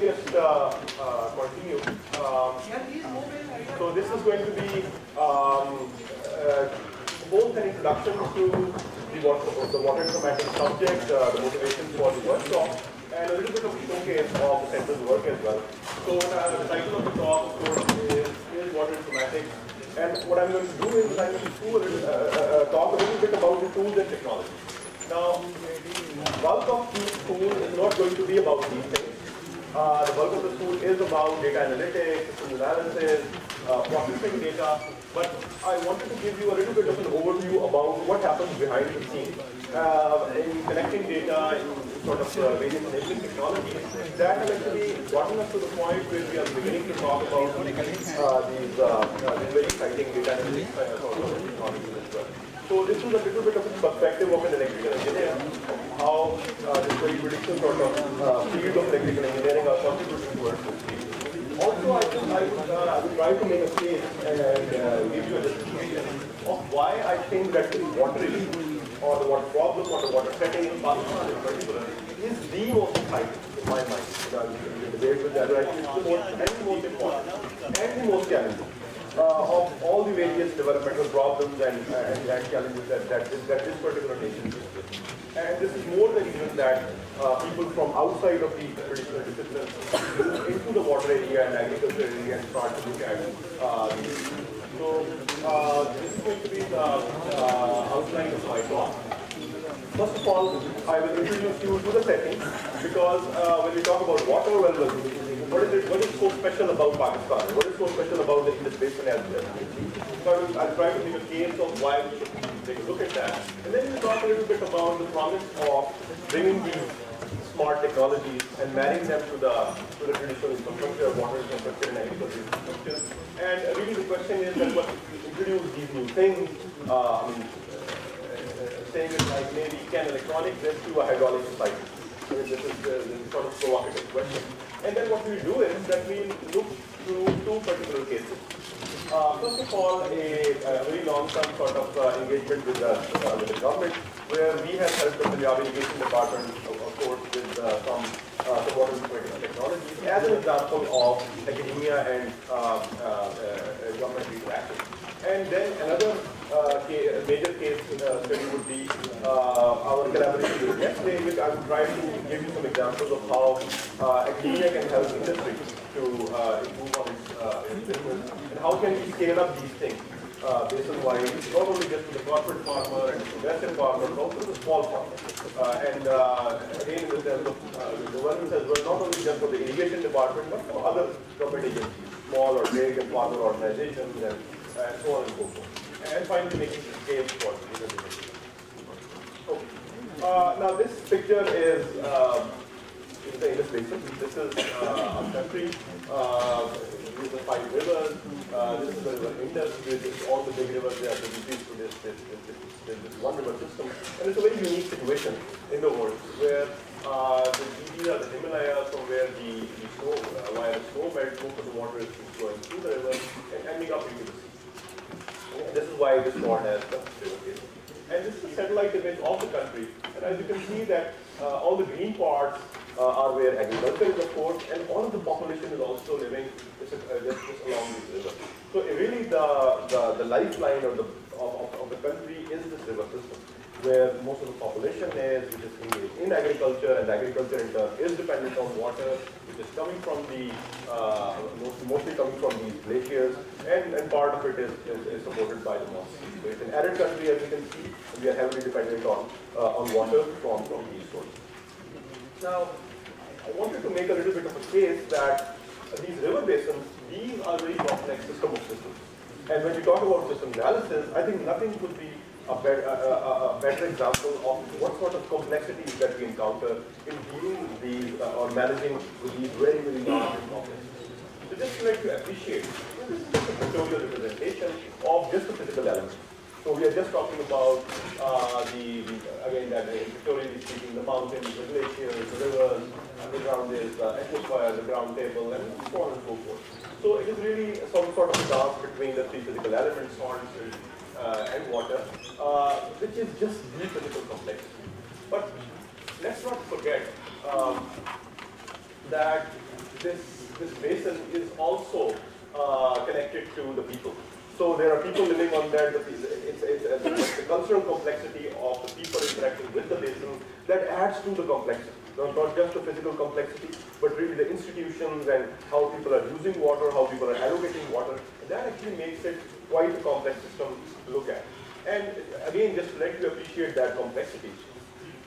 just uh, uh, continue. Um, so this is going to be um, uh, both an introduction to the water, the water informatics subject, uh, the motivation for the workshop, and a little bit of showcase of the center's work as well. So uh, the title of the talk, of course, is, is water informatics. And what I'm going to do is I'm going to talk a little bit about the tools and technology. Now, bulk of the tool is not going to be about these things. Uh, the bulk of the tool is about data analytics, system analysis, uh, processing data, but I wanted to give you a little bit of an overview about what happens behind the scenes uh, in collecting data, in sort of uh, various enabling technologies that have actually gotten us to the point where we are beginning to talk about uh, these, uh, these very exciting data analytics technologies as well. So this is a little bit of a perspective of an electrical engineer, how uh, this very traditional sort of uh, field of electrical engineering are contributing towards this field. Also, I would, I would, uh, I would try to make a case and uh, give you a description of why I think that the water issue or the water problem or the water setting in Pakistan in particular is the most exciting in my mind. Debate with that, the most, and the most important and the most challenging of all the various developmental problems and, and, and challenges that, that, this, that this particular nation is faces. And this is more than even that uh, people from outside of the traditional disciplines move into the water area and agriculture area and start to look at uh. So uh, this is going to be the uh, outline of my talk. First of all, I will introduce you to the setting because uh, when we talk about water, well, what is it? What is so special about Pakistan? What is so special about the Indus Basin as well? So I will, I'll try to make a case of why we should take a look at that, and then we'll talk a little bit about the promise of bringing these smart technologies and marrying them to the to the traditional infrastructure, water infrastructure, and agricultural infrastructure. And really, the question is that what introduce these new things? Uh, mean, uh, uh, saying it like maybe can electronics get to a hydraulic society? I mean, this is the, the sort of provocative question. And then what we do is that we look through two particular cases. Uh, first of all, a, a very long-term sort of uh, engagement with the, uh, with the government, where we have helped the Punjab Irrigation Department, of, of course, with uh, some uh, some water technologies, as an example of academia and uh, government interaction. And then another uh, major case uh, study would be uh, our collaboration with Nestle, which I would try to give you some examples of how uh, academia can help industry to uh, improve on its, uh, business, and how can we scale up these things uh, basin-wise, not only just to the corporate farmer and the progressive farmer, but also the small farmer. and again, in the sense of the governance as well, not only just for the irrigation department, but for other government agencies, small or big and farmer organizations, and and so on and so forth. And finally making the scale for Okay. Uh, now this picture is um, in the Indus Basin. This is uh, a country. Uh, these are five rivers. Uh, this is the river Indus. This is all the big rivers. They this, this, this, this, this one river system. And it's a very unique situation in the world where uh, the, these are the Himalayas from where the, the snow, uh, via the snow belt, most of the water is flowing through the river and ending up into the sea. This is why this called as the river And this is a satellite image of the country. And as you can see that uh, all the green parts uh, are where agriculture is of course, and all of the population is also living just, uh, just, just along this river. So really the, the, the lifeline of the, of, of, the country is this river system where most of the population is, which is engaged in agriculture, and agriculture in turn is dependent on water, which is coming from the, uh, mostly coming from these glaciers, and, and part of it is, is, is supported by the monsoon. So it's an arid country, as you can see, and we are heavily dependent on, uh, on water from, from these sources. Now, I wanted to make a little bit of a case that these river basins, these are very complex system of systems. And when we talk about system analysis, I think nothing could be a, better, a, a, better example of what sort of complexities that we encounter in dealing these uh, or managing these very, very large complex So just to like to appreciate, this is a pictorial representation of just the physical elements. So we are just talking about uh, the, the, again, that uh, pictorially speaking, the mountains, the glaciers, the rivers, underground is the atmosphere, the ground table, and so on and so forth. So it is really some sort of dance between the three physical elements, salt, uh, and water, uh, which is just the physical complexity. But let's not forget um, that this, this basin is also uh, connected to the people. So there are people living on there. It's, it's, it's, it's the cultural complexity of the people interacting with the basin that adds to the complexity. Not, not just the physical complexity, but really the institutions and how people are using water, how people are allocating water. That actually makes it quite a complex system to look at. And again, just to let you appreciate that complexity,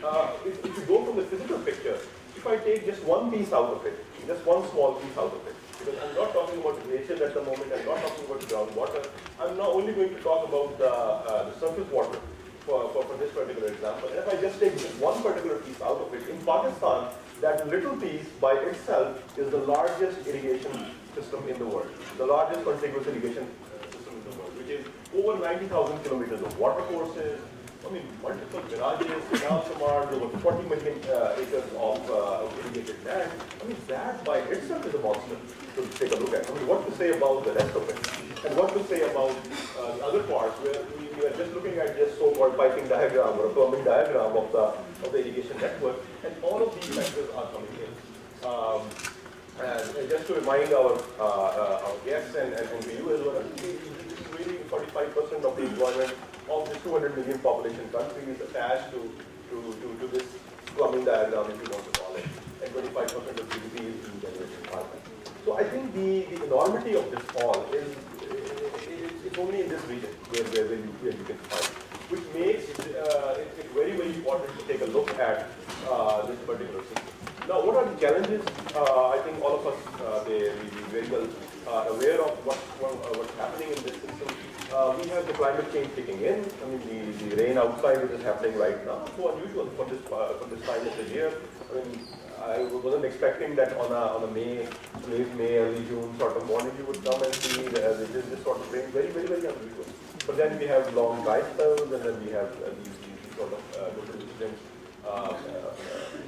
uh, if, if you go from the physical picture, if I take just one piece out of it, just one small piece out of it, because I'm not talking about glaciers at the moment, I'm not talking about groundwater, I'm not only going to talk about the, uh, the surface water for, for, for, this particular example. And if I just take one particular piece out of it, in Pakistan, that little piece by itself is the largest irrigation system in the world, the largest contiguous irrigation system in the world, which is over 90,000 kilometers of water courses, I mean, multiple barrages, canal commands, over 40 million uh, acres of, uh, irrigated land. I mean, that by itself is a monster to take a look at. I mean, what to say about the rest of it? And what to say about uh, the other parts where we, we, are just looking at just so-called piping diagram or a plumbing diagram of the, of the irrigation network, and all of these factors are coming in. Um, and just to remind our, uh, uh, our guests and, and, and you as well, this 45% of the employment of this 200 million population country is attached to, to, to, to this plumbing diagram, if you want to call it, and 25% of GDP is being generated by. So I think the, the enormity of this fall is it's only in this region where, where, where, you, where you can find which makes uh, it, it, very, very important to take a look at uh, this particular system. Now, what are the challenges? Uh, I think all of us, uh, they, we, we very well are aware of what, what, uh, what's happening in this system uh, we have the climate change kicking in. I mean, the, the rain outside is happening right now, so unusual for this uh, for this time of the year. I mean, I wasn't expecting that on a on a May, late May, early June sort of morning you would come and see uh, this, this sort of rain. Very, very, very unusual. But then we have long dry spells, and then we have uh, these, these sort of uh, incidents. Uh,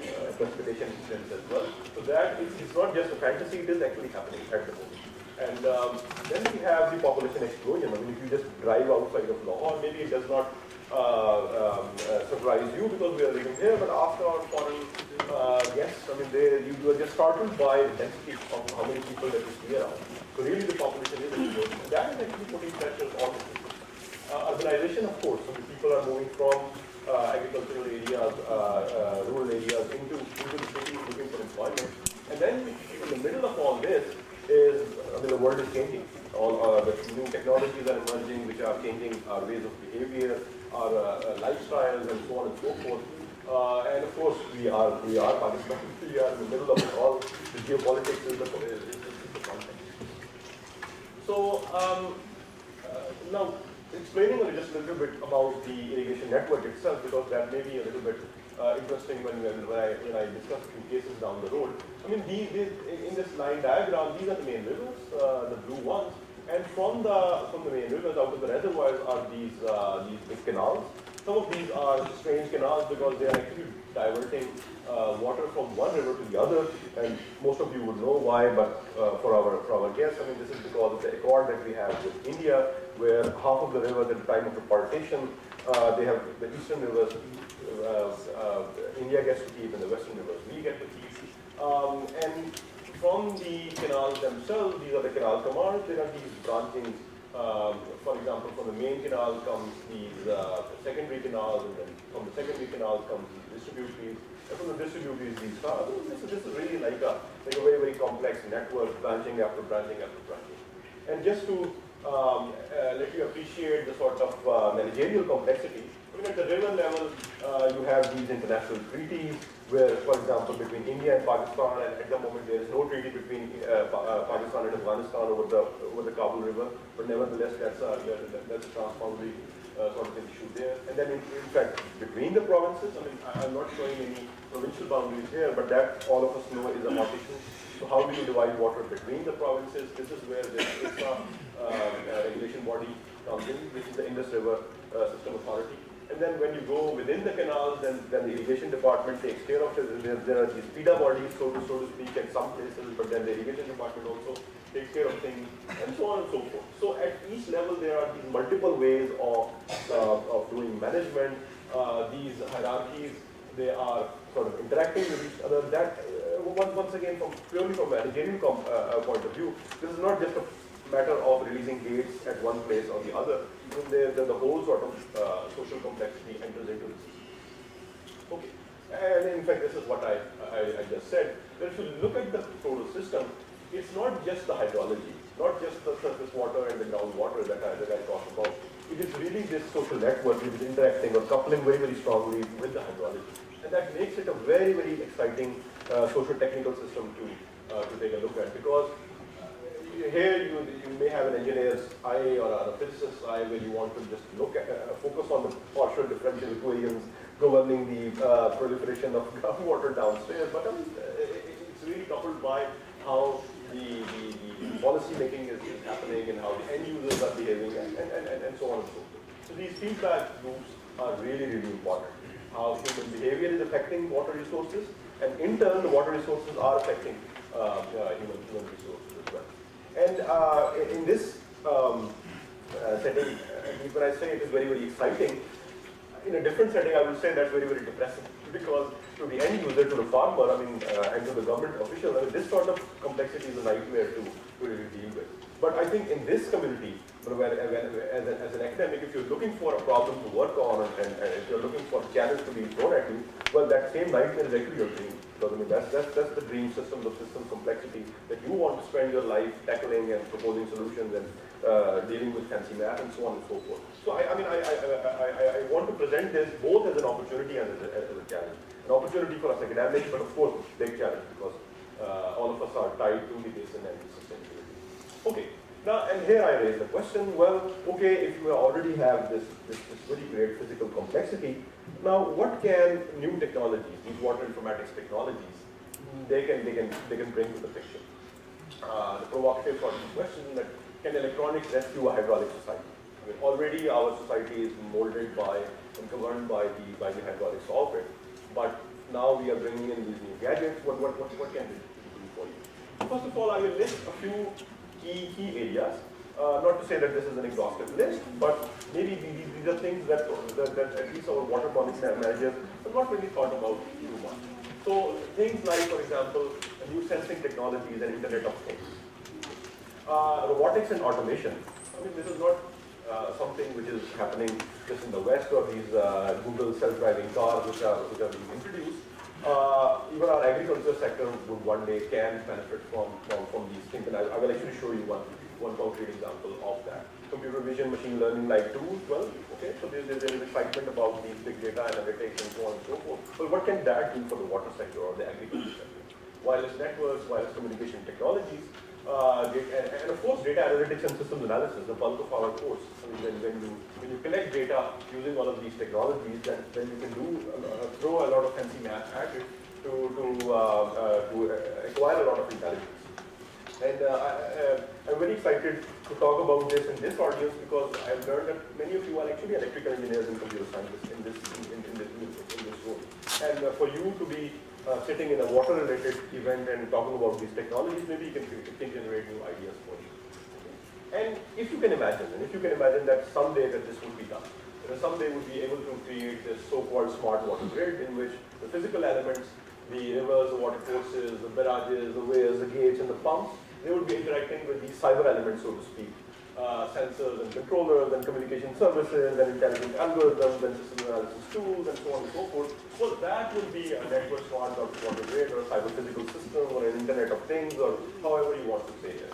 uh, precipitation incidents as well. So that is, it's not just a fantasy, it is actually happening at the moment. And um, then we have the population explosion. I mean, if you just drive outside of Lahore, maybe it does not uh, um, uh, surprise you because we are living here, but after our foreign uh, guests, I mean, they, you, are just startled by the density of how many people that you see around. So really the population is exploding. And that is actually putting pressure on the system. Uh, urbanization, of course, so the people are moving from uh, agricultural areas, uh, rural areas into, into the cities looking for employment. And then in the middle of all this, is, I mean, the world is changing. All uh, the new technologies are emerging, which are changing our ways of behavior, our uh, uh, lifestyles, and so on and so forth. Uh, and of course, we are we are Pakistan. We are in the middle of it all. The geopolitics is the, is, is the context. So um, uh, now, explaining just a little bit about the irrigation network itself, because that may be a little bit uh, interesting when, when, I, when I discuss a few cases down the road. I mean, these, these, in this line diagram, these are the main rivers, uh, the blue ones, and from the from the main rivers out of the reservoirs are these uh, these big canals. Some of these are strange canals because they are actually diverting uh, water from one river to the other, and most of you would know why. But uh, for our for our guests, I mean, this is because of the accord that we have with India, where half of the rivers at the time of the partition, uh, they have the eastern rivers India gets to keep and the western rivers we get to keep. Um, and from the canals themselves, these are the canal commands, there are these branchings. Um, for example, from the main canal comes these uh, secondary canals, and then from the secondary canals comes these distributaries, and from the distributaries these stars. This is, this is really like a, like a very, very complex network, branching after branching after branching. And just to um, uh, let you appreciate the sort of uh, managerial complexity, at the river level, uh, you have these international treaties where, for example, between India and Pakistan, and at the moment there is no treaty between uh, uh, Pakistan and Afghanistan over the over the Kabul River, but nevertheless that's a, that's a transboundary uh, sort of issue there. And then in, in, fact, between the provinces, I mean, I, am not showing any provincial boundaries here, but that all of us know is a hot issue. So how do you divide water between the provinces? This is where the IRSA uh, regulation body comes in, which is the Indus River uh, System Authority. And then when you go within the canals, then, then the irrigation department takes care of it. There, there are these feeder bodies, so to, so to speak, at some places, but then the irrigation department also takes care of things, and so on and so forth. So at each level, there are these multiple ways of, uh, of doing management. Uh, these hierarchies, they are sort of interacting with each other. That uh, once again, from purely from an engineering uh, point of view, this is not just a matter of releasing gates at one place or the other. The, the, the whole sort of uh, social complexity enters into this. Okay. And in fact, this is what I, I, I just said. That if you look at the total system, it's not just the hydrology, not just the surface water and the groundwater that I, that I talked about. It is really this social network which is interacting or coupling very, very strongly with the hydrology. And that makes it a very, very exciting uh, social technical system to, uh, to take a look at because here you, you may have an engineer's eye or a physicist's eye where you want to just look at, uh, focus on the partial differential equations governing the uh, proliferation of groundwater downstairs, but I mean, uh, it's really coupled by how the, the, the policy making is, is, happening and how the end users are behaving and, and, and, and so on and so forth. So these feedback loops are really, really important. How human behavior is affecting water resources and in turn the water resources are affecting uh, uh, human, human resources as well. And uh, in this um, uh, setting, when I say it is very, very exciting, in a different setting I would say that's very, very depressing because to the end user, to the farmer, I mean, uh, and to the government official, I mean, this sort of complexity is a nightmare to, to really deal with. But I think in this community, where, as, an, as an academic, if you're looking for a problem to work on and, and, if you're looking for a challenge to be thrown at you, well, that same nightmare is actually your dream. Because I mean, that's, that's, that's the dream system, the system complexity that you want to spend your life tackling and proposing solutions and uh, dealing with fancy math and so on and so forth. So I, I mean, I, I, I, want to present this both as an opportunity and as a, as a challenge. An opportunity for us academics, but of course, big challenge because uh, all of us are tied to the basin and sustainability. Okay, now, and here I raise the question, well, okay, if you already have this, this, this very great physical complexity, now what can new technologies, these water informatics technologies, they can, they can, they can bring to the picture? Uh, the provocative sort of question that can electronics rescue a hydraulic society? I mean, already our society is molded by and governed by the, by the hydraulic software, but now we are bringing in these new gadgets. What, what, what, what can they do for you? First of all, I will list a few key, key areas. Uh, not to say that this is an exhaustive list, but maybe these, these are things that, that, that, at least our water policy managers have not really thought about too much. So things like, for example, new sensing technologies and Internet of Things. Uh, robotics and automation. I mean, this is not uh, something which is happening just in the West or these uh, Google self-driving cars which are, which are being introduced. Uh, even our agriculture sector would one day can benefit from, from, from these things. And I, I, will actually show you one, one concrete example of that. Computer vision, machine learning like 2, well, okay, so there, there is excitement about these big data analytics and so on and so forth. But what can that do for the water sector or the agriculture sector? Wireless networks, wireless communication technologies, uh, and, and, of course data analytics and systems analysis, the bulk of our course. I mean, when, when, you, when you collect data using all of these technologies, then, then you can do uh, throw a lot of fancy math at it to, to, uh, uh to acquire a lot of intelligence. And uh, I, am very excited to talk about this in this audience because I've learned that many of you are actually electrical engineers and computer scientists in this, in, in, this, in this role. And uh, for you to be uh, sitting in a water-related event and talking about these technologies, maybe you can, can generate new ideas for you. And if you can imagine, and if you can imagine that someday that this would be done, that someday we'll be able to create this so-called smart water grid in which the physical elements, the rivers, the water courses, the barrages, the weirs, the gates, and the pumps, they would be interacting with these cyber elements, so to speak uh, sensors and controllers and communication services and intelligent algorithms and system analysis tools and so on and so forth. So that would be a network smart or water or a cyber physical system or an internet of things or however you want to say it.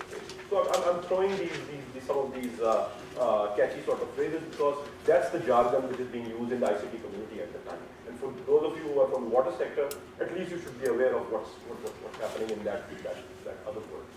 So I'm, I'm throwing these, these, these, some of these uh, uh, catchy sort of phrases because that's the jargon which is being used in the ICT community at the time. And for those of you who are from the water sector, at least you should be aware of what's, what, what's happening in that, that, that other world.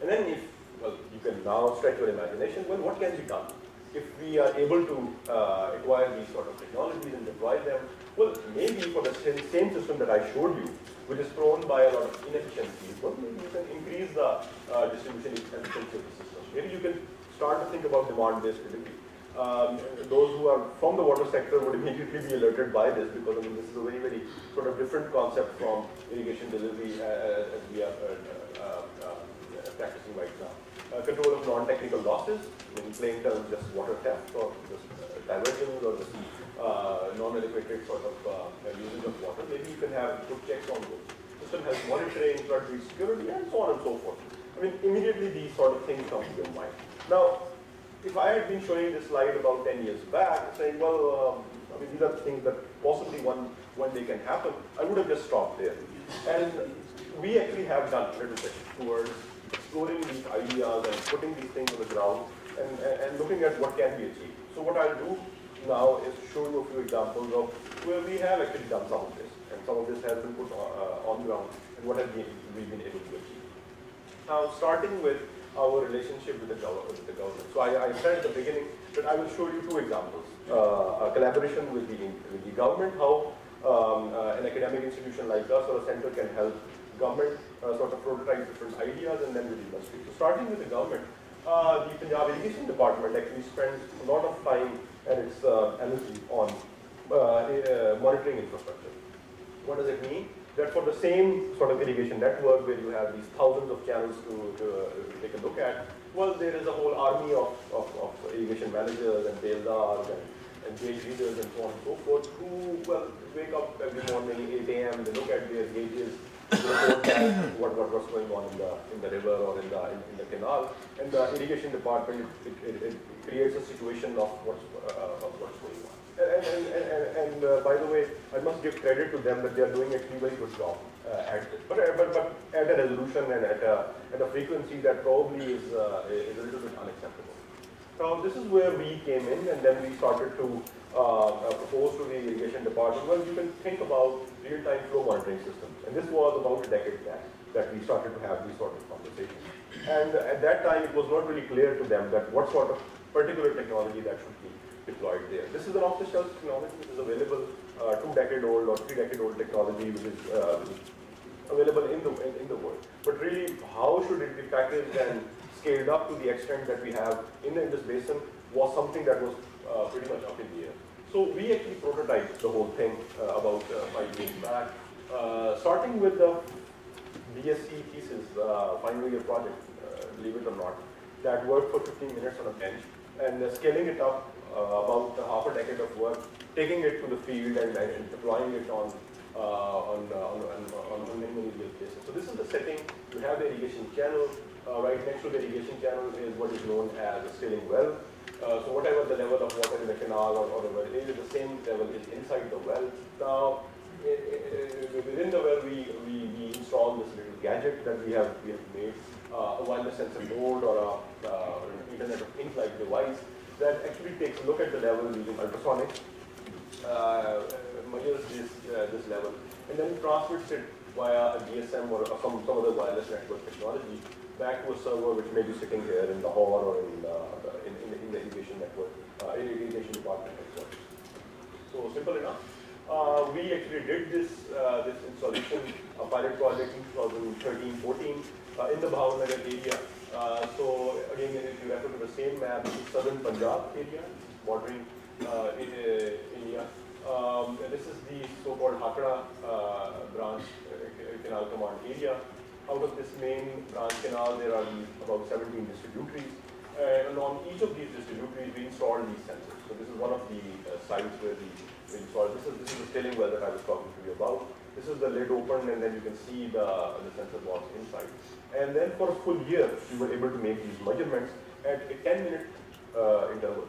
And then if well, you can now stretch your imagination. Well, what can be done? If we are able to uh, acquire these sort of technologies and deploy them, well, maybe for the same system that I showed you, which is prone by a lot of inefficiencies, well, maybe you can increase the uh, distribution efficiency of the system. Maybe you can start to think about demand-based delivery. Um, those who are from the water sector would immediately be alerted by this because I mean this is a very very sort of different concept from irrigation delivery uh, as we are uh, uh, uh, practicing right now uh, control of non-technical losses, in plain terms just water theft or just uh, diversions or just uh, non-adequate sort of uh, usage of water. Maybe you can have good checks on those. system has monitoring, flood security, and so on and so forth. I mean, immediately these sort of things come to your mind. Now, if I had been showing this slide about 10 years back, saying, well, um, I mean, these are things that possibly one, one day can happen, I would have just stopped there. And we actually have done a little bit towards exploring these ideas and putting these things on the ground and, and, and looking at what can be achieved. So what I'll do now is show you a few examples of where we have actually done some of this, and some of this has been put uh, on ground, and what have we been able to achieve. Now, starting with our relationship with the, with the government. So I, I, said at the beginning that I will show you two examples. Uh, a collaboration with the, with the government, how um, uh, an academic institution like us or a center can help government uh, sort of prototype different ideas and then with industry. So starting with the government, uh, the Punjab Irrigation Department actually spends a lot of time and its uh, energy on uh, uh, monitoring infrastructure. What does it mean? That for the same sort of irrigation network where you have these thousands of channels to, to, take a look at, well, there is a whole army of, of, of irrigation managers and baildars and, and gauge readers and so on and so forth who, well, wake up every morning 8 a.m., they look at their gauges, what, what was going on in the in the river or in the in, in the canal. And the irrigation department it, it, it creates a situation of what's uh, of what's going on. And, and, and, and uh, by the way, I must give credit to them that they are doing a very good job uh, at. But, uh, but, but at a resolution and at a, at a frequency that probably is, uh, is a little bit unacceptable. Now this is where we came in and then we started to uh, propose to the irrigation department, well you can think about real-time flow monitoring systems. And this was about a decade back that we started to have these sort of conversations. And at that time, it was not really clear to them that what sort of particular technology that should be deployed there. This is an off-the-shelf technology which is available, uh, two-decade-old or three-decade-old technology which is, uh, available in the in, in, the world. But really, how should it be packaged and scaled up to the extent that we have in the Indus Basin was something that was uh, pretty much up in the air. So we actually prototyped the whole thing uh, about uh, five years back, uh, starting with the BSc thesis, final year project, believe it or not, that worked for 15 minutes on a bench, and scaling it up about half a decade of work, taking it to the field and, and deploying it on uh, on, uh, on, on, on, many, many cases. So this is the setting. You have the irrigation channel. Uh, right next to the irrigation channel is what is known as a stilling well. Uh, so whatever the level of water in the canal or, the well is, the same level is inside the well. Now, within the well, we, we, we install this little gadget that we have, we have made, uh, a wireless sensor board or a, uh, an Internet of Things like device that actually takes a look at the level using ultrasonic, uh, measures this, uh, this level, and then transmits it via a GSM or some, some other wireless network technology back to a server which may be sitting here in the hall or in, uh, in, in, in, the irrigation network, uh, irrigation department. So simple enough. Uh, we actually did this uh, this installation, a pilot project in 2013-14 uh, in the Bahawalnagar area. Uh, so again, if you refer to the same map, southern Punjab area, bordering India. Um, this is the so-called Hakra branch canal command area out of this main branch canal, there are about 17 distributaries. And along each of these distributaries, we installed these sensors. So this is one of the uh, sites where we, we installed. This is, this is the stilling well that I was talking to you about. This is the lid open, and then you can see the, the sensor box inside. And then for a full year, we were able to make these measurements at a 10-minute uh, interval.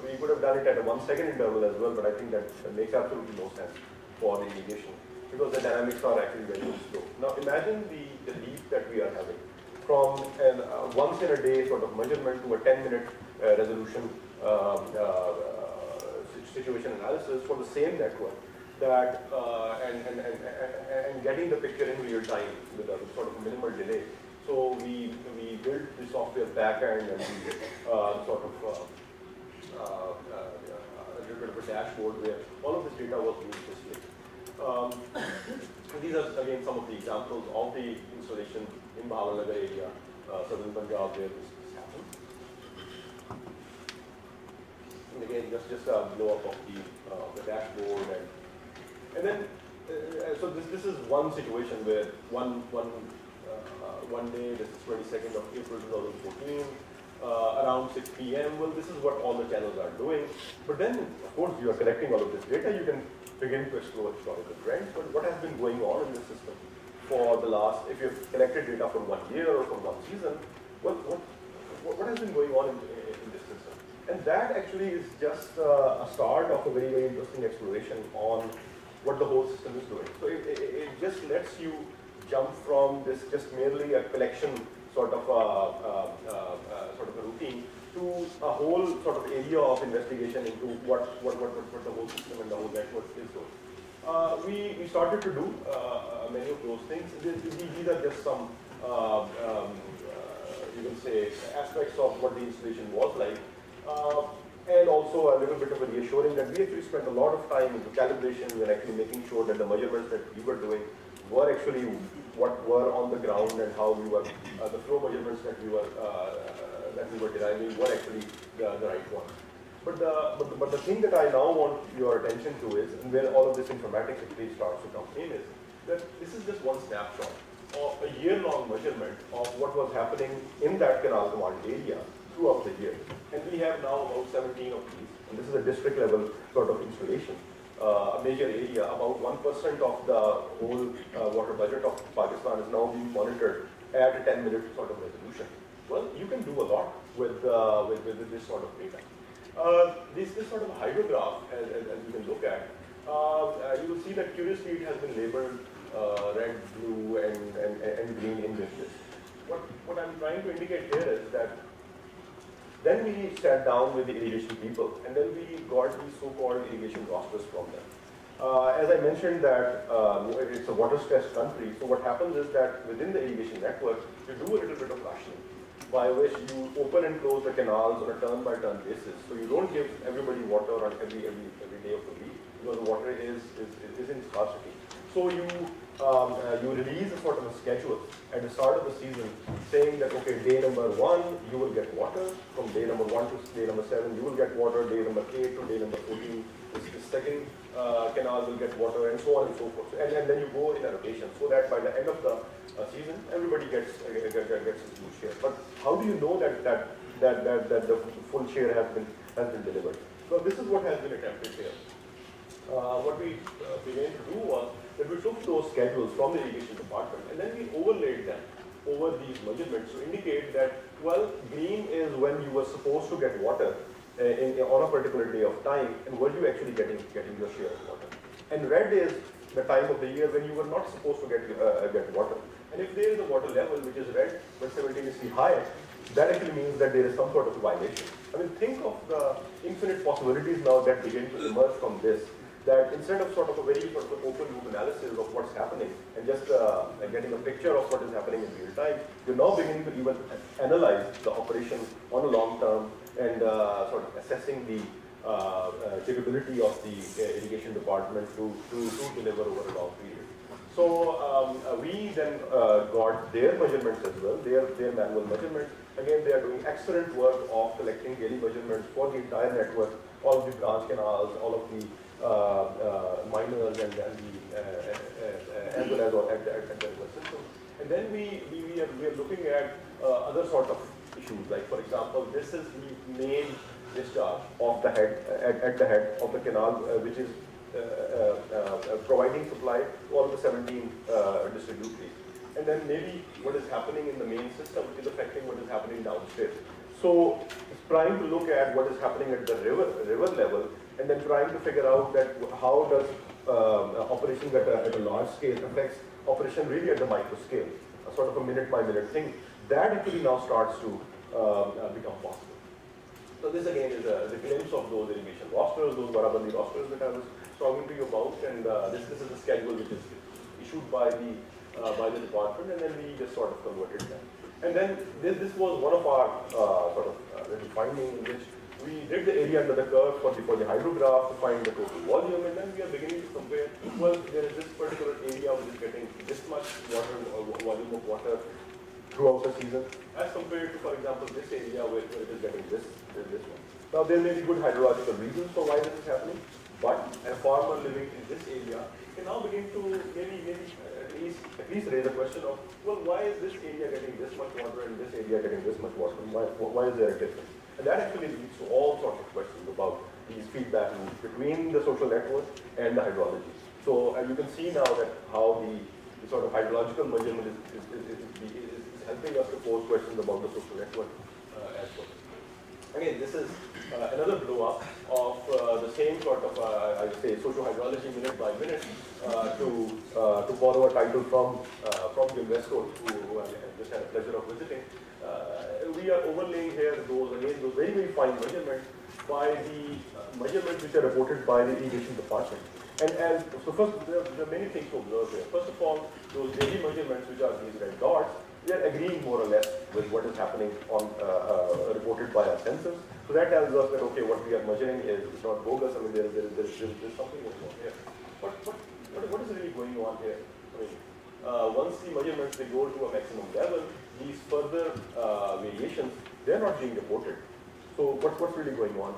We could have done it at a one-second interval as well, but I think that, that makes absolutely no sense for the irrigation because the dynamics are actually very slow. Now imagine the, the leap that we are having from an uh, once in a day sort of measurement to a 10 minute uh, resolution uh, uh situation analysis for the same network that uh, and, and, and, and, getting the picture in real time with a sort of minimal delay. So we, we built the software backend and sort of a little bit of a dashboard where all of this data was being displayed. Um, these are again some of the examples of the installation in Bahawalnagar area, uh, southern Punjab where this, this happened. And again, just just a blow up of the uh, the dashboard and and then uh, so this this is one situation where one one uh, one day this is 22nd of April 2014 uh, around 6 p.m. Well, this is what all the channels are doing. But then, of course, you are collecting all of this data. You can begin to explore historical trends, but what has been going on in the system for the last, if you've collected data from one year or from one season, what, what, what has been going on in, in this system? And that actually is just uh, a start of a very, very interesting exploration on what the whole system is doing. So it, it, it just lets you jump from this just merely a collection sort of a, uh, uh, sort of a routine to a whole sort of area of investigation into what, what, what, what, the whole system and the whole network is doing. Uh, we, we started to do uh, many of those things. These are just some, um, you can say, aspects of what the installation was like. and also a little bit of a reassuring that we actually spent a lot of time into calibration and actually making sure that the measurements that we were doing were actually what were on the ground and how we were, uh, the flow measurements that we were, uh, that we were deriving were actually the, the right ones. But the, but, the, but the thing that I now want your attention to is, and where all of this informatics actually starts to come in is, that this is just one snapshot of a year-long measurement of what was happening in that canal command area throughout the year. And we have now about 17 of these, and this is a district level sort of installation uh, a major area. About 1% of the whole uh, water budget of Pakistan is now being monitored at a 10 minute sort of resolution. Well, you can do a lot with, uh, with, with, this sort of data. Uh, this, this sort of hydrograph, as, as, as you can look at, uh, uh, you will see that curiously it has been labeled red, blue, and, and, and green in this list. What, what I'm trying to indicate here is that then we sat down with the irrigation people, and then we got these so-called irrigation rosters from them. Uh, as I mentioned that uh, it's a water-stressed country, so what happens is that within the irrigation network, you do a little bit of rationing, by which you open and close the canals on a turn-by-turn -turn basis. So you don't give everybody water on every, every, every day of the week, because water is, is, is in scarcity. So you um, uh, you release a sort of a schedule at the start of the season saying that, okay, day number one, you will get water. From day number one to day number seven, you will get water. Day number eight to day number 14, this, the second uh, canal will get water, and so on and so forth. And, and then you go in a rotation so that by the end of the uh, season, everybody gets, uh, gets, gets a full share. But how do you know that, that, that, that, that the full share has been, has been delivered? So this is what has been attempted here. Uh, what we uh, began to do was that we took those schedules from the irrigation department and then we overlaid them over these measurements to indicate that, well, green is when you were supposed to get water in, on a particular day of time, and were you actually getting, getting your share of water? And red is the time of the year when you were not supposed to get, uh, get water. And if there is a water level which is red but simultaneously high, that actually means that there is some sort of violation. I mean, think of the infinite possibilities now that begin to emerge from this that instead of sort of a very sort of open loop analysis of what's happening and just uh, getting a picture of what is happening in real time, you're now beginning to even analyze the operation on a long term and uh, sort of assessing the uh, uh capability of the irrigation department to, to, to, deliver over a long period. So um, we then got their measurements as well, their, their manual measurements. Again, they are doing excellent work of collecting daily measurements for the entire network, all of the branch canals, all of the uh, uh, minors and, and the, uh, as well as at the system. And then we, we, we, are, we are looking at other sort of issues, like for example, this is the main discharge of the head, at, at the head of the canal, which is uh, uh, uh, providing supply to all the 17 distributaries. And then maybe what is happening in the main system is affecting what is happening downstairs. So it's trying to look at what is happening at the river, river level and then trying to figure out that how does um, operations at a, at a large scale affects operation really at the micro scale, a sort of a minute by minute thing. That actually now starts to um, uh, become possible. So this again is a, is a, glimpse of those irrigation rosters, those Warabandi rosters that I was talking to you about, and uh, this, this is the schedule which is issued by the uh, by the department, and then we just sort of converted them. And then this, this was one of our uh, sort of uh, little findings in which we did the area under the curve for the, for the hydrograph to find the total volume, and then we are beginning to compare, well, there is this particular area which is getting this much water or volume of water throughout the season, as compared to, for example, this area where, where it is getting this, this one. Now, there may be good hydrological reasons for why this is happening, but a farmer living in this area can now begin to maybe, maybe uh, at least, at least raise a question of, well, why is this area getting this much water and this area getting this much water? Why, why is there a difference? And that actually leads to all sorts of questions about these feedback loops between the social network and the hydrology. So uh, you can see now that how the the sort of hydrological measurement is, is, is, is, is helping us to pose questions about the social network uh, as well. Again, this is uh, another blow up of uh, the same sort of, uh, I would say, social hydrology minute by minute uh, to uh, to borrow a title from from the Wescoat, who, I just had a pleasure of visiting. we are overlaying here those again those very very fine measurements by the measurements which are reported by the irrigation department. And, and so first, there are, there are many things to observe here. First of all, those daily measurements which are these red dots, we are agreeing more or less with what is happening on uh, uh, reported by our sensors. So that tells us that okay, what we are measuring is, not bogus. I mean, there, there, there, there's, something going on here. But what, what, what is really going on here? I mean, uh, once the measurements they go to a maximum level, these further uh, variations they're not being reported. So what, what's really going on?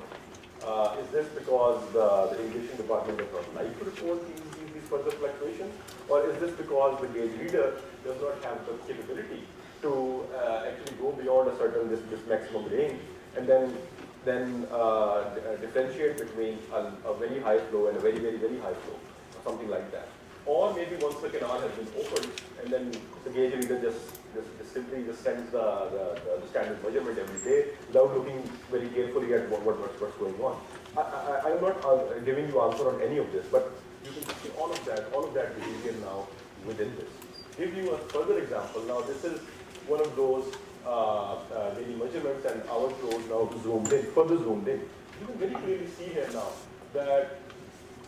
Uh, is this because the, the irrigation department does not like to report these further fluctuations? Or is this because the gauge reader does not have the capability to uh, actually go beyond a certain this, this maximum range and then then uh, differentiate between a, a, very high flow and a very very very high flow something like that or maybe once the canal has been opened and then the gauge reader just, just, just simply just sends the, the, the, standard measurement every day without looking very carefully at what, what, what's going on. I, am not uh, giving you answer on any of this, but you can see all of that, all of that behavior now within this. Give you a further example. Now this is one of those uh, uh, daily measurements and our flows now zoomed in, further zoomed in. You can very clearly see here now that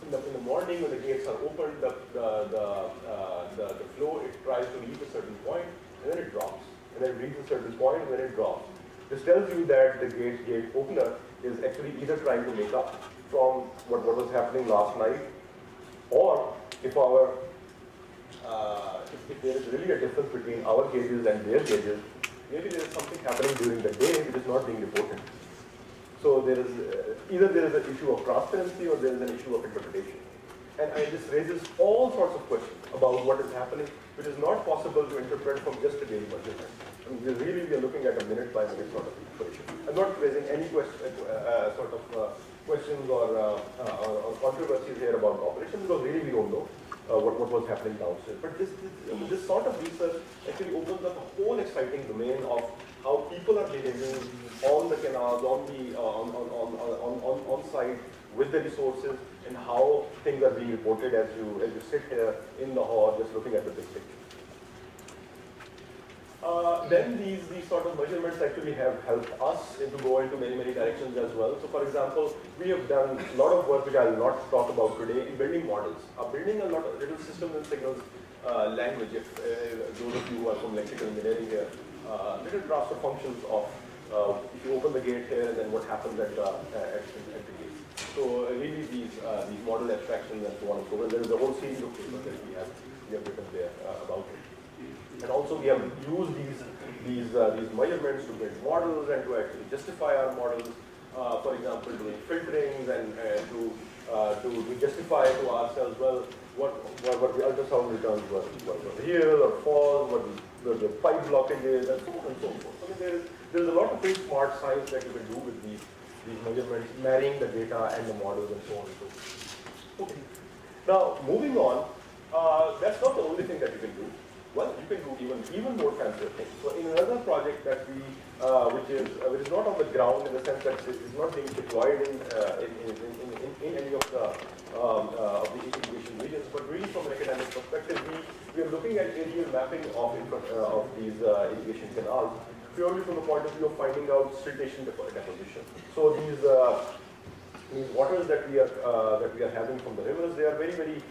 in the, in the morning when the gates are opened, the, the, the, uh, the, the flow, it tries to reach a certain point and then it drops. And then it reaches a certain point and then it drops. This tells you that the gate, gate opener is actually either trying to make up from what, what was happening last night or if our uh, if, if, there is really a difference between our gauges and their gauges, maybe there is something happening during the day which is not being reported. So there is uh, either there is an issue of transparency or there is an issue of interpretation. And, this raises all sorts of questions about what is happening, which is not possible to interpret from just a daily measurement. I mean, really we are looking at a minute by minute sort of information. I'm not raising any question, uh, uh, sort of uh, questions or, uh, uh, or, or controversies here about operations because really we don't know uh, what, what was happening downstairs. But this, this, this sort of research actually opens up a whole exciting domain of how people are behaving on the canals, on the on, on, on, on, on, on site with the resources, and how things are being reported as you as you sit here in the hall just looking at the big picture. Uh, then these, these sort of measurements actually have helped us to go into many, many directions as well. So for example, we have done a lot of work which I will not talk about today in building models. Uh, building a lot of little systems and signals uh, language, if uh, those of you who are from electrical engineering here, uh, little transfer functions of if you open the gate here and then what happens at, at, at the gate. So really these, these model abstractions and so on and so. There is a whole series of papers that we have, we have written there about it. And also we have used these these uh, these measurements to build models and to actually justify our models. Uh, for example, doing filterings and uh, to, to to justify to ourselves well what what, what the ultrasound returns were, were, real or false, what the, the, the pipe blockages and so on and so forth. I mean there is there is a lot of very smart science that you can do with these these measurements, marrying the data and the models and so on and so forth. Okay. Now moving on, uh, that's not the only thing that you can do well, you can do even even more fancier things. So in another project that we, uh, which is uh, which is not on the ground in the sense that it is not being deployed in uh, in, in, in, in, any of the um, uh, of the irrigation regions, but really from an academic perspective, we we are looking at aerial mapping of uh, of these uh, irrigation canals purely from the point of view of finding out siltation deposition. So these these waters that we are that we are having from the rivers, they are very very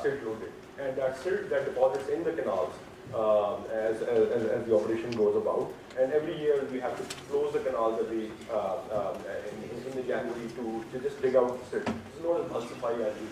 silt loaded and that silt that deposits in the canals um, as, as, as, the operation goes about. And every year we have to close the canals every, uh, um, in, in, the January to, to just dig out silt. This is known as multiply as you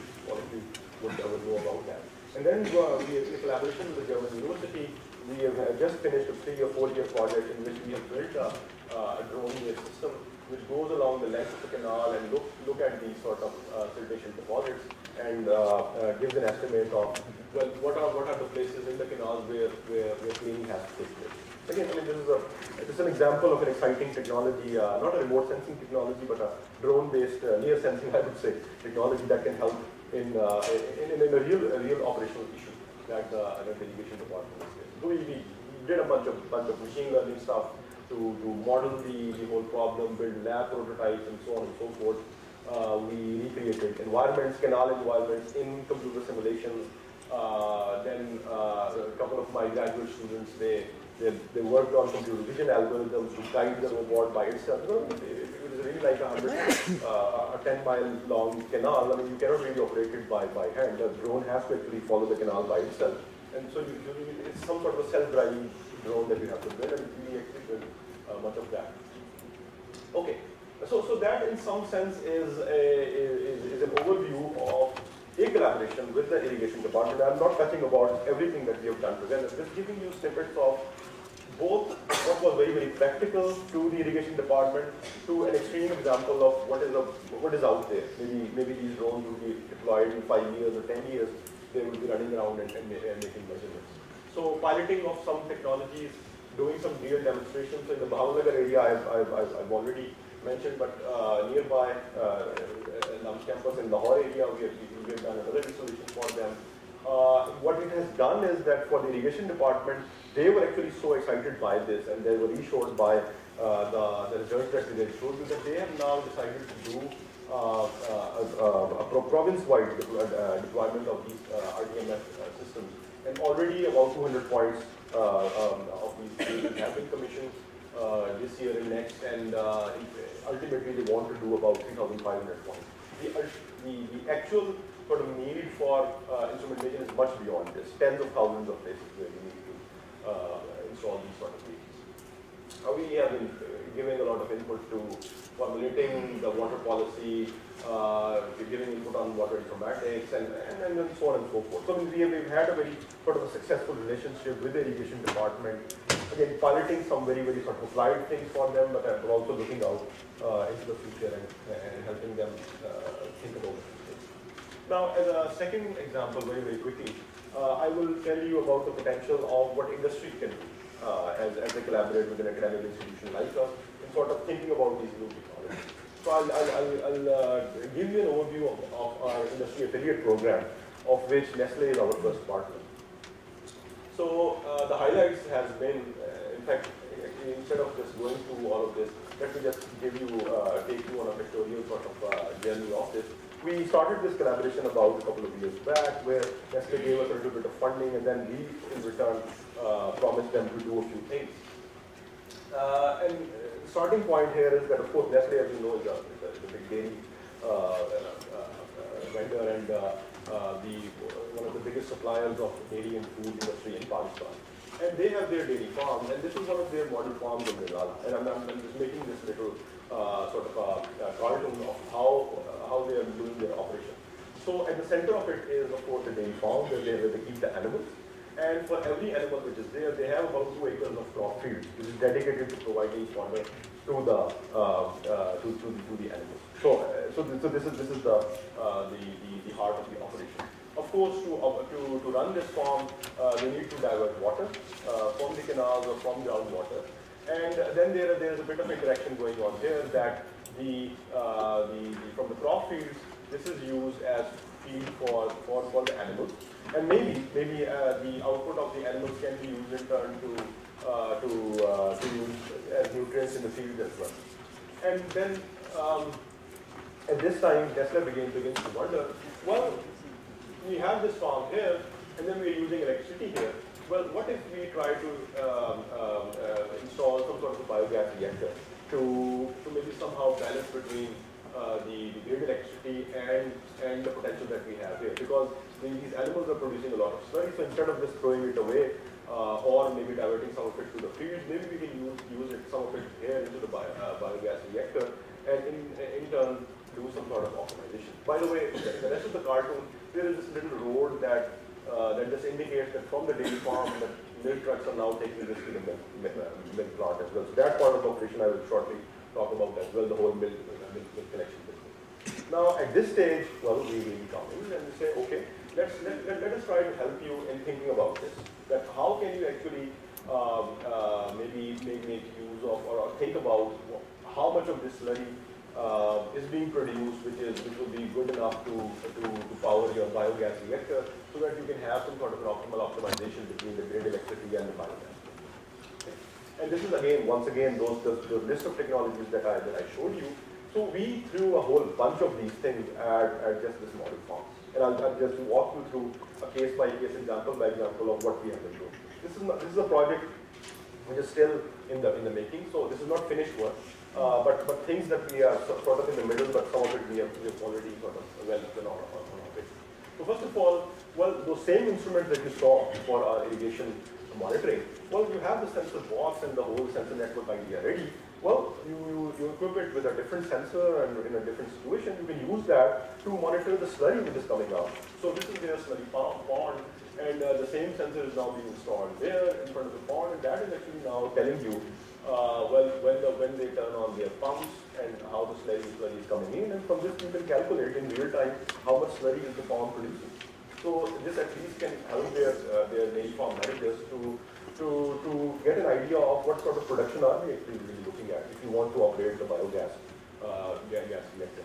you would, would know about that. And then uh, we, in collaboration with the German University, we have just finished a three or four year project in which we have built a, uh, a drone-based system which goes along the length of the canal and look, look at these sort of uh, siltation deposits and uh, uh, gives an estimate of, well, what are, what are the places in the canals where, where, where cleaning has to take place. Again, I mean, this is, a, this is an example of an exciting technology, uh, not a remote sensing technology, but a drone-based, uh, near sensing, I would say, technology that can help in, uh, in, in, a real, a real operational issue. that the, the irrigation department is. So we, we did a bunch of bunch of machine learning stuff to, to model the, the whole problem, build lab prototypes and so on and so forth. Uh, we recreated environments, canal environments in computer simulations. Uh, then uh, a couple of my graduate students, they, they, they worked on computer vision algorithms to guide the robot by itself. You it, it was really like a, 100, uh, a 10 mile long canal. I mean, you cannot really operate it by, by hand. The drone has to actually follow the canal by itself. And so you, you, it's some sort of a self-driving drone that you have to build, and we actually built uh, much of that. Okay, so, so that in some sense is, a, is, is an overview of a collaboration with the irrigation department. I'm not touching about everything that we have done together, just giving you snippets of both what was very, very practical to the irrigation department to an extreme example of what is, a, what is out there. Maybe, maybe these drones will be deployed in five years or 10 years. They will be running around and, and, and making measurements. So piloting of some technologies, doing some real demonstrations. In the Bahawalnagar area, I've, I've, I've already mentioned, but uh, nearby uh, campus in Lahore area, we have, we have done another installation for them. Uh, what it has done is that for the irrigation department, they were actually so excited by this and they were reassured by uh, the, the results that they showed you that they have now decided to do uh, uh, a, a province-wide deployment of these RTMS systems. And already about 200 points um, of these have been commissioned uh, this year and next, and uh, ultimately they want to do about 3,500 points. The, the, the, actual sort of need for uh, instrumentation is much beyond this, tens of thousands of places where you need to install these sort of things. we have been giving a lot of input to formulating the water policy, uh, we're giving input on water informatics, and, and, and, so on and so forth. So we have, we've had a very sort of a successful relationship with the irrigation department again, piloting some very, very sort of applied things for them, but we're also looking out uh, into the future and, and helping them uh, think about things. Now, as a second example, very, very quickly, uh, I will tell you about the potential of what industry can do uh, as, as they collaborate with an academic institution like us in sort of thinking about these new technologies. So I'll, I'll, I'll, uh, give you an overview of, of our industry affiliate program, of which Nestle is our first partner. So uh, the highlights has been, uh, in fact, instead of just going through all of this, let me just give you, uh, take you on a pictorial sort of uh, journey of this. We started this collaboration about a couple of years back where Nestle gave us a little bit of funding and then we, in return, uh, promised them to do a few things. Uh, and starting point here is that, of course, Nestle, as you know, is a, is a, big dairy vendor and uh, the, one of the biggest suppliers of dairy and food industry in Pakistan. And they have their dairy farm, and this is one of their model farms in Nirala. And I'm, I'm, just making this little uh, sort of a, cartoon of how, uh, how they are doing their operation. So at the center of it is, of course, the dairy farm where they, where they keep the animals. And for every animal which is there, they have about two acres of crop field, which is dedicated to providing fodder to the uh, uh, to, to, to, the animals. So, uh, so, so this is this is the uh, the, the, the heart of the operation. Of course, to uh, to, to run this farm, uh, they need to divert water from the canals or from groundwater, and then there there is a bit of interaction going on here that the, the, the from the crop fields this is used as feed for for, for the animals, and maybe maybe the output of the animals can be used in turn to uh, to, uh, to use as nutrients in the field as well. And then um, at this time, Nestle begins, begins to wonder, well, we have this farm here, and then we're using electricity here. Well, what if we try to um, um, uh, install some sort of a biogas reactor to, to maybe somehow balance between uh, the, the grid electricity and, and the potential that we have here? Because these animals are producing a lot of slurry, so instead of just throwing it away, uh, or maybe diverting some of it to the fields. Maybe we can use, use it, some of it here into the bio, uh, biogas reactor and in, in turn do some sort of optimization. By the way, the rest of the cartoon, there is this little road that uh, that just indicates that from the dairy farm the milk trucks are now taking this to the milk, milk, milk plant as well. So that part of the operation I will shortly talk about as well, the whole milk, milk, milk collection business. Now at this stage, well, we will come in and say, okay, let's, let, let, let us try to help you in thinking about this that how can you actually um, uh, maybe make, make use of or, or, think about how much of this slurry uh, is being produced, which is which will be good enough to, to, to power your biogas reactor, so that you can have some sort of an optimal optimization between the grid electricity and the biogas. And this is again, once again, those the, the list of technologies that I that I showed you. So we threw a whole bunch of these things at, at just this model form. And I'll, I'll, just walk you through a case by case example by example of what we have to show. This is not, this is a project which is still in the in the making. So this is not finished work. Uh, but, but things that we are sort of in the middle, but some of it we have, we have already sort of well done on, on. So first of all, well, those same instruments that you saw for our irrigation monitoring, well, you have the sensor box and the whole sensor network idea ready. Well, you, you, you equip it with a different sensor and in a different situation, you can use that to monitor the slurry which is coming out. So this is their slurry pond, and uh, the same sensor is now being installed there in front of the pond, and that is actually now telling you uh, well, when, the, when they turn on their pumps and how the slurry, slurry is coming in, and from this you can calculate in real time how much slurry is the pond producing. So this at least can help their, uh, their dairy farm managers to, to, to get an idea of what sort of production are we actually really looking at if you want to operate the biogas uh, gas reactor.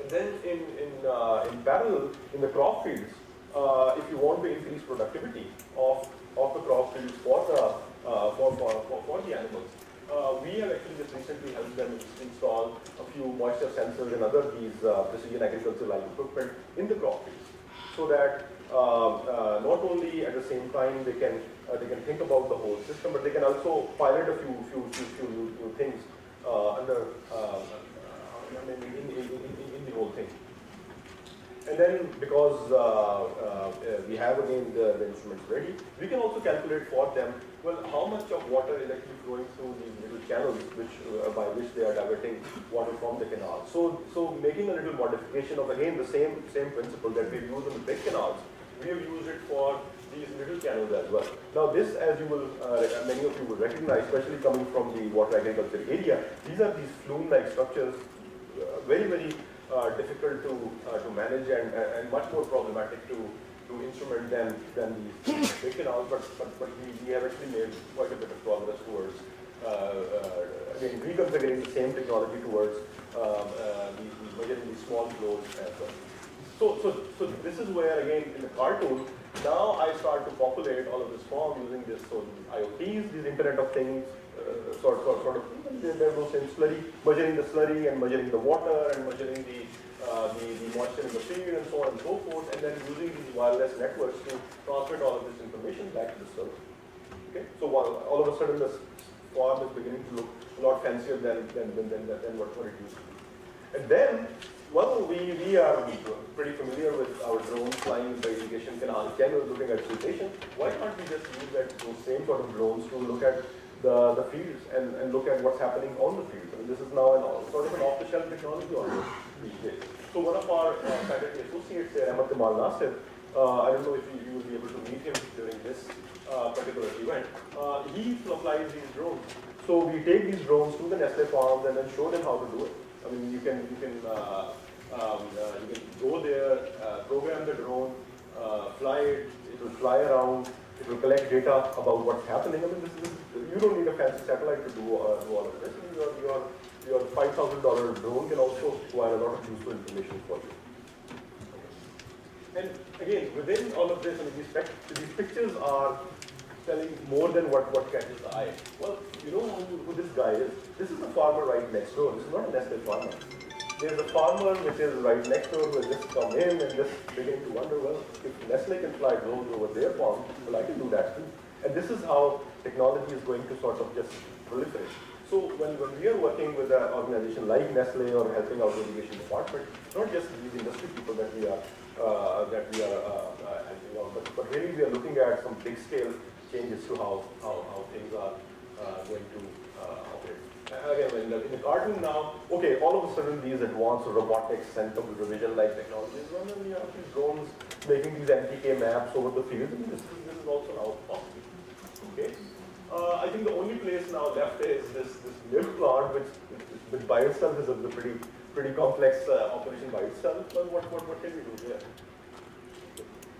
And then in, in, uh, in parallel, in the crop fields, uh, if you want to increase productivity of, of the crop fields for the uh, for, for, for, the animals. Uh, we have actually just recently helped them install a few moisture sensors and other these uh, precision agricultural like equipment in the crop fields so that not only at the same time they can uh, they can think about the whole system, but they can also pilot a few few few, few new things under in, in, in, in, the whole thing. And then because uh, uh, we have again the, the, instruments ready, we can also calculate for them, well, how much of water is actually flowing through these little channels which, uh, by which they are diverting water from the canal. So, so making a little modification of again the same, same principle that we use in the big canals, we have used it for these little channels as well. Now this, as you will, uh, many of you will recognize, especially coming from the water agriculture area, these are these flume-like structures, uh, very, very uh, difficult to uh, to manage and, and much more problematic to to instrument than than these big canals. But but, but we, we have actually made quite a bit of progress towards uh, again reconfiguring the same technology towards um, measuring these small flows as well. So, so, so this is where again in the cartoon, now I start to populate all of this form using this, so IoTs, these Internet of Things, uh, sort, sort, sort of, there, there goes in slurry, measuring the slurry and measuring the water and measuring the, uh, the, the moisture in the field and so on and so forth, and then using these wireless networks to transmit all of this information back to the server. Okay, so while all of a sudden this form is beginning to look a lot fancier than, than, than, than, than what, what it used to be. And then, well, we, we are pretty familiar with our drones flying the irrigation canal. Was looking at siltation. Why can't we just use that, those same sort of drones to look at the, the fields and, and look at what's happening on the fields. I mean, this is now an, sort of an off-the-shelf technology almost these days. So one of our uh, associates there, Ahmad Kamal Nasir, uh, I don't know if you, you, will be able to meet him during this uh, particular event. Uh, he flies these drones. So we take these drones to the Nestle farms and then show them how to do it. I mean, you can you can uh, um, uh, you can go there, program the drone, fly it. It will fly around. It will collect data about what's happening. I mean, this is you don't need a fancy satellite to do, uh, do all of this. Your, your, your $5,000 drone can also provide a lot of useful information for you. And again, within all of this, I mean, these, these pictures are telling more than what, what catches the eye. Well, you know who, who this guy is? This is the farmer right next door. This is not a Nestle farmer. There's a farmer which is right next door who has just come in and just beginning to wonder, well, if Nestle can fly drones over their farm, well, I can do that too. And this is how technology is going to sort of just proliferate. So when, when we are working with an organization like Nestle or helping out the irrigation department, not just these industry people that we are uh, that we are uh, uh, helping out, but, but really we are looking at some big scale changes to how, how, how things are uh, going to uh. Again, in the, cartoon now, okay, all of a sudden these advanced robotics and computer vision like technologies, well, then you have these drones making these MTK maps over the field, and this, this is also now possible. Okay? Uh, I think the only place now left is this, this milk plant, which, which by itself is a pretty pretty complex uh, operation by itself. But what, what, what can we do here?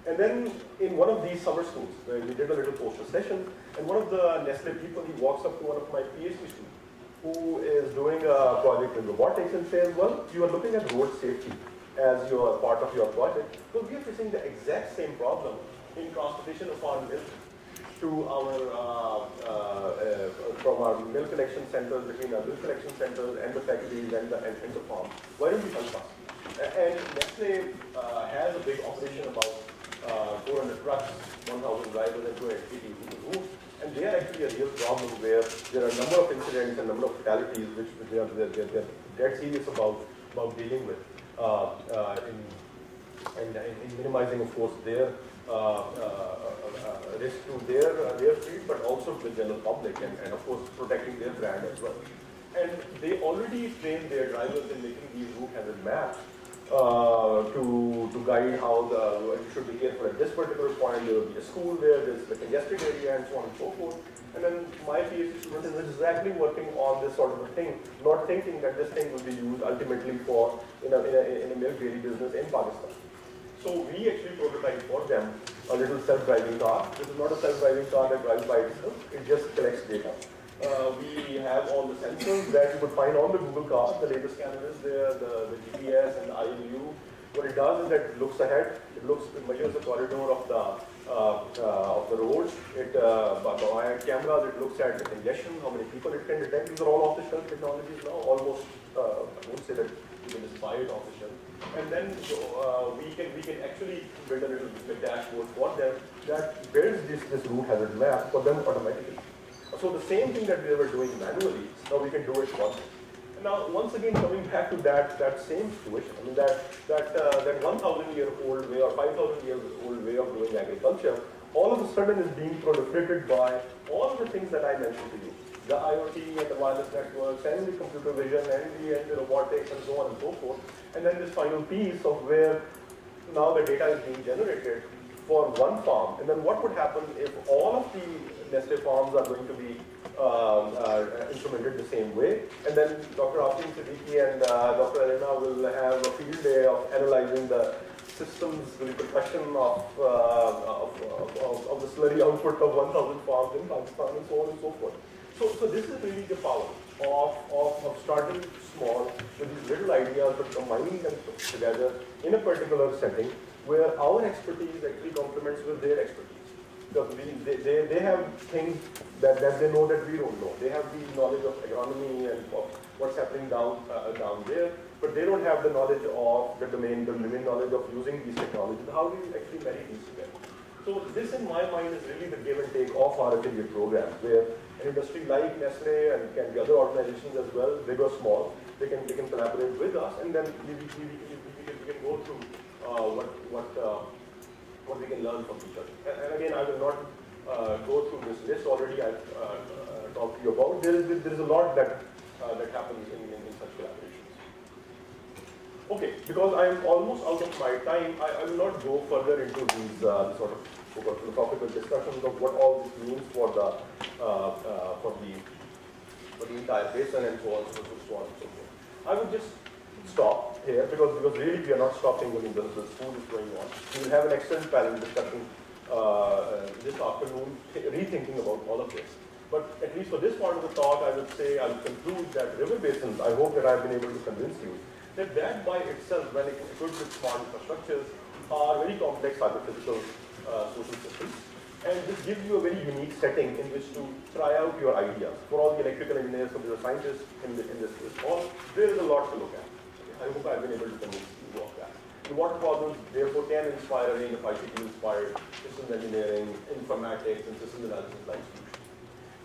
And then in one of these summer schools, we did a little poster session, and one of the Nestle people, he walks up to one of my PhD students, who is doing a project in robotics and says, well, you are looking at road safety as your part of your project. Well, we are facing the exact same problem in transportation of our milk to our, uh, uh, uh, from our milk collection centers, between our milk collection centers and the factories and the, and, and the farm. Why don't you help us? And Nestle uh, has a big operation about uh, 400 trucks, 1,000 drivers, and 280 routes. And they are actually a real problem where there are a number of incidents and number of fatalities which they are, they're, they're, they're dead serious about, about dealing with uh, uh, in, in, in, minimizing, of course, their uh, uh, uh, risk to their, their fleet, but also to the general public, and, and of course, protecting their brand as well. And they already train their drivers in making these route hazard maps uh, to, to guide how the, you should be careful at this particular point, there will be a school there, there's the congested area and so on and so forth. And then my PhD student is exactly working on this sort of a thing, not thinking that this thing will be used ultimately for in a, in a, in a milk dairy business in Pakistan. So we actually prototype for them a little self-driving car. This is not a self-driving car that drives by itself, it just collects data. Uh, we have all the sensors that you would find on the Google car. The laser scanner is there, the, the GPS and the IMU. What it does is that it looks ahead, it looks, it measures the corridor of the uh, uh, of the roads. It uh, by cameras, it looks at the congestion, how many people it can detect. These are all off-the-shelf technologies now. Almost, uh, I wouldn't say that you can just buy it off the shelf. And then uh, we can we can actually build a little dashboard for them that builds this this route hazard map for them automatically. So the same thing that we were doing manually, now we can do it once. Now, once again, coming back to that that same situation, I mean that that uh, that 1,000 year old way or 5,000 year old way of doing agriculture, all of a sudden is being proliferated by all of the things that I mentioned to you, the IoT and the wireless networks and the computer vision and the, and the robotics and so on and so forth, and then this final piece of where now the data is being generated for one farm, and then what would happen if all of the Nestle farms are going to be um, uh, instrumented the same way, and then Dr. Afreen Siddiqi and uh, Dr. Elena will have a field day of analyzing the systems, the of, uh, of, of, of, the slurry output of 1,000 farms in Pakistan and so on and so forth. So, so this is really the power of, of, of starting small with these little ideas but combining them together in a particular setting where our expertise actually complements with their expertise. Because we, they, they, they have things that, that they know that we don't know. They have the knowledge of agronomy and of what's happening down, uh, down there, but they don't have the knowledge of the domain, the domain knowledge of using these technologies. How do you actually marry these together? So this, in my mind, is really the give and take of our affiliate programs, where an industry like Nestle and can be other organizations as well, big or small, they can, they can collaborate with us, and then we, we, we, we, we, can, we can go through uh, what, what, uh, what we can learn from each other. And, and again, I will not uh, go through this list already I've talked to you about. There is, there is a lot that, that happens in, in, in, such collaborations. Okay, because I am almost out of my time, I, I will not go further into these uh, sort of philosophical discussions of what all this means for the uh, uh, for the for the entire basin and so on, so, so on and so forth. I would just stop here because, because really we are not stopping when the, the school is going on. We will have an excellent panel discussion uh, uh, this afternoon, rethinking about all of this. But at least for this part of the talk, I would say, I will conclude that river basins, I hope that I've been able to convince you, that that by itself, when equipped with smart infrastructures, are very complex hydrophysical uh, social systems. And this gives you a very unique setting in which to try out your ideas. For all the electrical engineers, computer scientists in, the, in this hall, there is a lot to look at. I hope I've been able to convince you of that. The water problems therefore can inspire a range of ICT-inspired systems engineering, informatics, and systems analysis like solutions.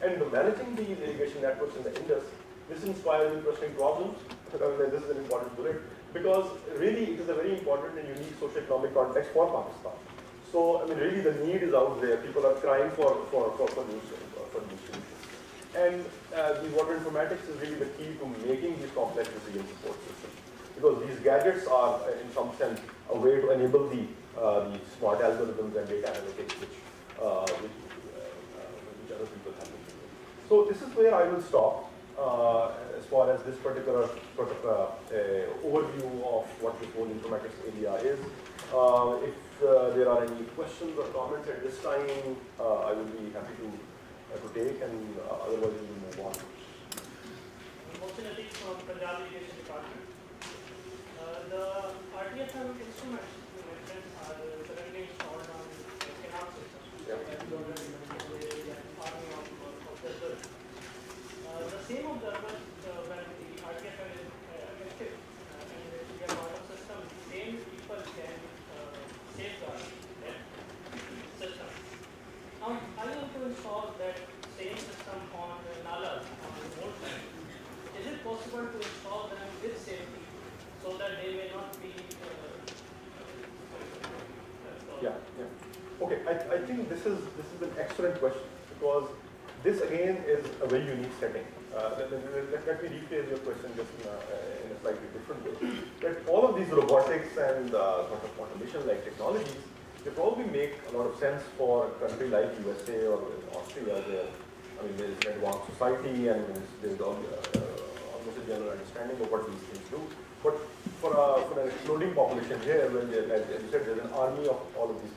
And managing the irrigation networks in the Indus, this inspires interesting problems. this is an important bullet because really it is a very important and unique socio-economic context for Pakistan. So, I mean, really the need is out there. People are crying for, for, for, for, new, for new solutions. And uh, the water informatics is really the key to making these complex resilient support systems because these gadgets are, uh, in some sense, a way to enable the, uh, the smart algorithms and data analytics which, uh, which, uh, which other people have doing. So this is where I will stop uh, as far as this particular sort of uh, overview of what this whole informatics area is. if there are any questions or comments at this time, I will be happy to, to take and otherwise we will move on. Navigation Department. The RTFM instruments you mentioned are currently installed on canal system. Yep. Army of, of the uh, the same observers, uh, when the RTFM is uh, active uh, and if we have model system, same people can uh, safeguard that system. Now, I want to install that same system on uh, Nala, on the remote side. Is it possible to install them with safety so that they may not be uh, uh, Yeah, yeah. Okay, I, I think this is this is an excellent question because this again is a very unique setting. Uh, let, let, let, me rephrase your question just in a, uh, in a slightly different way. That all of these robotics and uh, sort of automation-like technologies, they probably make a lot of sense for a country like USA or Austria, where I mean there's an advanced society and there's, there's uh, almost a general understanding of what these things do. But for, a, for an exploding population here, when as you said, there's an army of all of these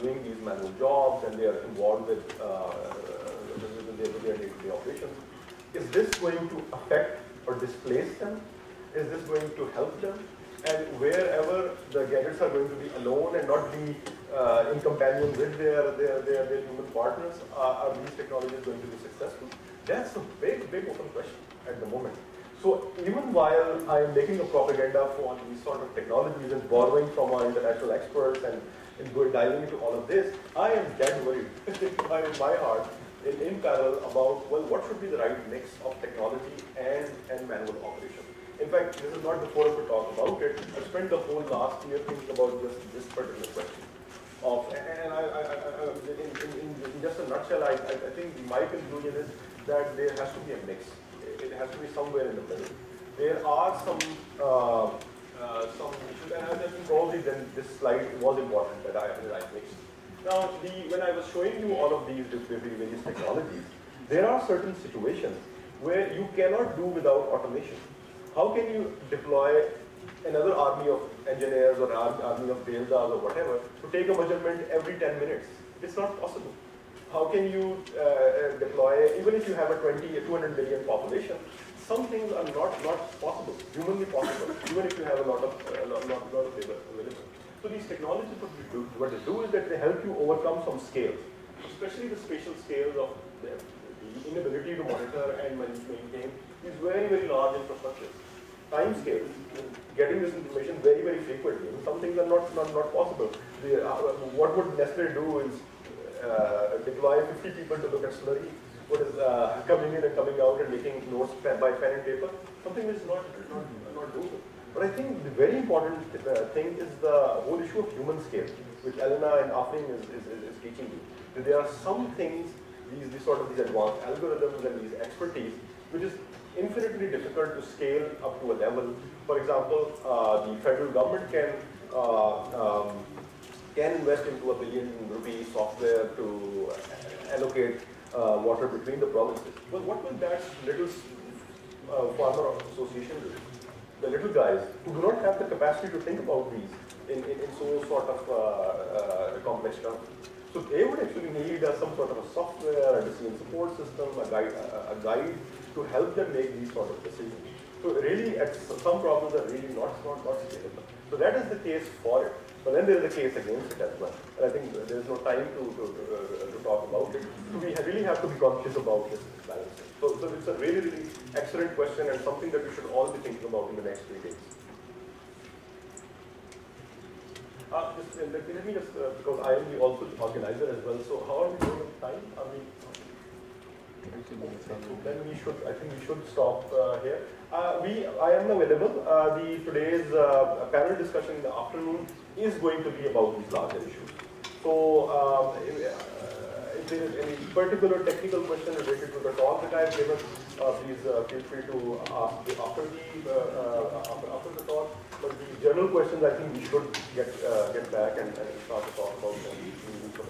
doing these manual jobs and they are involved with, uh, their, day-to-day operations. Is this going to affect or displace them? Is this going to help them? And wherever the gadgets are going to be alone and not be uh, in companion with their, their, their, their human partners, uh, are these technologies going to be successful? That's a big, big open question at the moment. So even while I am making a propaganda for these sort of technologies and borrowing from our international experts and, and going diving into all of this, I am dead worried in my heart in, in parallel about, well, what should be the right mix of technology and, and manual operation. In fact, this is not the forum to talk about it. I spent the whole last year thinking about just this particular question. Of, and I, I, I, in, in, in, just a nutshell, I, I think my conclusion is that there has to be a mix it has to be somewhere in the middle. There are some uh, uh, some issues, and I think probably then this slide was important that I, that I mixed. Now, the, when I was showing you all of these various technologies, there are certain situations where you cannot do without automation. How can you deploy another army of engineers or an army of Beldas or whatever to take a measurement every 10 minutes? It's not possible how can you uh, deploy, even if you have a 20, a 200 million population, some things are not, not possible, humanly possible, even if you have a lot of, uh, lot, lot, lot of labor available. So these technologies, what they, do, what they do is that they help you overcome some scales, especially the spatial scales of the, the inability to monitor and maintain these very, very large infrastructures. Time scales, getting this information very, very frequently. Some things are not, not, not possible. The, uh, what would Nestle do is uh, deploy 50 people to look at slurry, what is uh, coming in and coming out and making notes by pen and paper, something which is not, not, not doable. But I think the very important uh, thing is the whole issue of human scale, which Elena and Afreen is, is, is, teaching you. That there are some things, these, these sort of these advanced algorithms and these expertise, which is infinitely difficult to scale up to a level. For example, uh, the federal government can uh, um, can invest into a billion rupee software to allocate uh, water between the provinces. But what will that little uh, farmer association do? The little guys who do not have the capacity to think about these in, in, in so sort of uh, uh complex terms. So they would actually need uh, some sort of a software, a decision support system, a guide, a, a guide to help them make these sort of decisions. So really, some problems are really not, not, not scalable. So that is the case for it. But then there is a case against it as well. And I think there is no time to, to, uh, to talk about it. So we really have to be conscious about this balance. So, so it's a really, really excellent question and something that we should all be thinking about in the next three days. Uh, just, uh, let, me, let me just, uh, because I am the also the organizer as well, so how are we doing with time? Are we, then we should, I think we should stop uh, here. Uh, we, I am available. Uh, the today's uh, panel discussion in the afternoon is going to be about these larger issues. So, um, if, uh, if, there is any particular technical question related to the talk that I have given, uh, please feel free to ask after the after, after, the talk. But the general questions, I think we should get get back and, and start to talk about them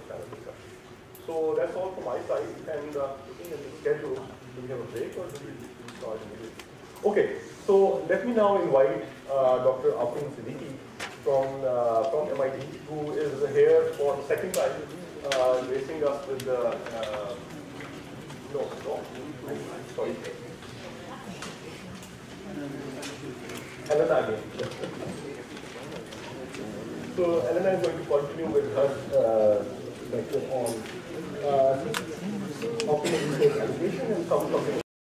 the. So that's all from my side. And looking at the schedule, do we have a break or do we start immediately? Okay, so let me now invite uh, Dr. Afreen Siddiqi from, uh, from MIT, who is here for the second time, uh, gracing us with the, uh, no, no, sorry. Elena again. so Elena is going to continue with her uh, lecture on uh, optimal allocation and some